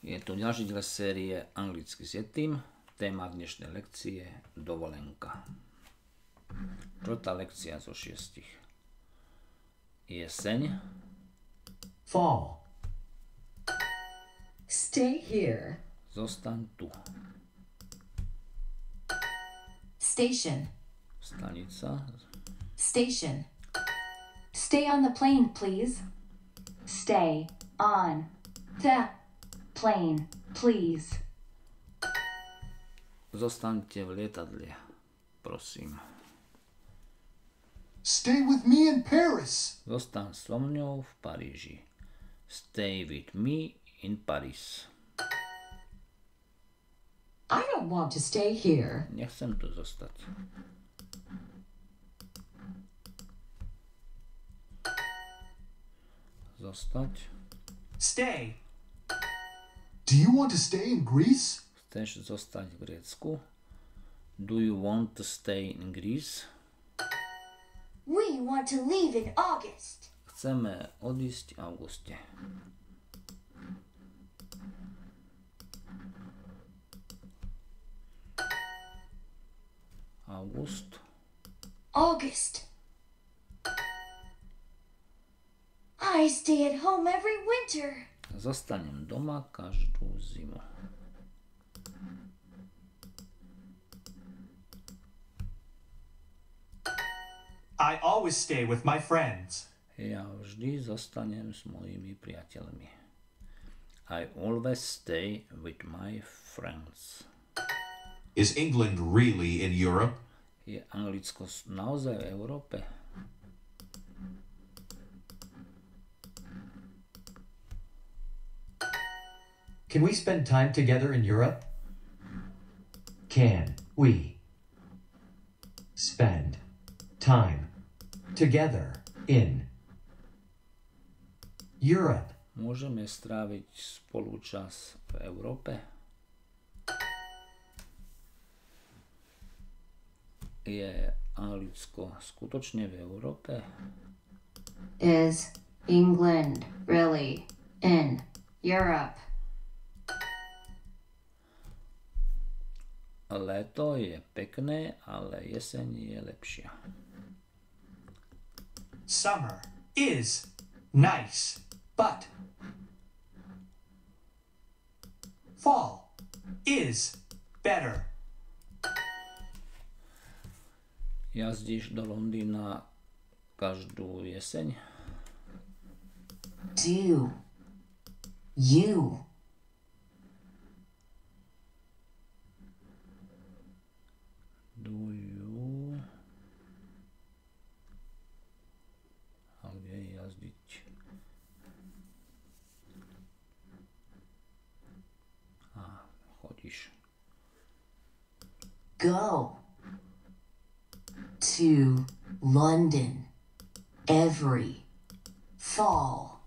Je tu ďalší diel série Anglicky s Yetim. Téma dnešnej lekcie dovolenka. Čo tá lekcia zo šiestich? Jeseň, Fall. Stay here. zostaň tu. Station. Stanica, Station. Stay on the plane, please. Stay on the plane, please. zostaňte v lietadle, prosím. Stay with me in Paris. Zostaň so mňou v Paríži. Stay with me in Paris. I don't want to stay here. Nechcem tu zostať. Zostať. Stay. Do you want to stay in Greece? Chceš zostať v Grécku? Do you want to stay in Greece? We want to leave in August. Chceme odísť v auguste. August. August. I stay at home every winter. Zostanem doma každú zimu. I always stay with my friends. Ja vždy zostanem s mojimi priateľmi. I always stay with my friends. Is England really in Europe? Je Anglicko naozaj v Európe? Can we spend time together in Europe? Can we spend time together in Europe? Môžeme stráviť spolu čas v Európe? Je Anglicko skutočne v Európe? Is England really in Europe? Leto je pekné, ale jeseň je lepšia. Summer is nice, but fall is better. Jazdíš do Londýna každú jeseň? Do you go to London every fall?